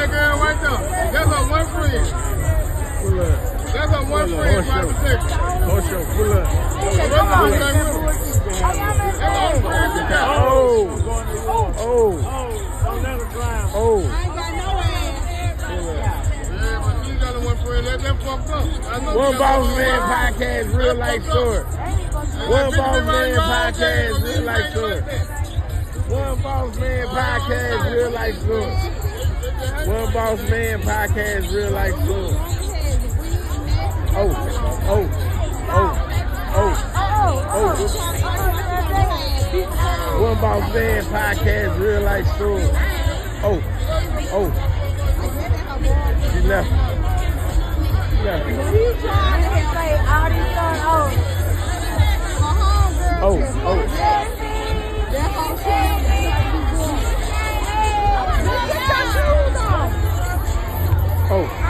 that girl right there. That's her one friend. Pull up. That's her one Pull friend. Horse show. secretary. Horse show. Pull up. The rest of them ain't with her. Oh. That's the only friend she got. Oh. Oh. Oh. Yeah, but she got the one friend. Let them fucked up. One Boss Man friend. Podcast, real life story. One Boss Man Podcast, real life story. One Boss Man Podcast, real life story. One Boss Man Podcast, real life story. Oh, oh, oh, oh. Oh. Oh. One Boss Man Podcast, real life story. Oh, oh. She left. She left. She trying to say all Oh, oh, 哦。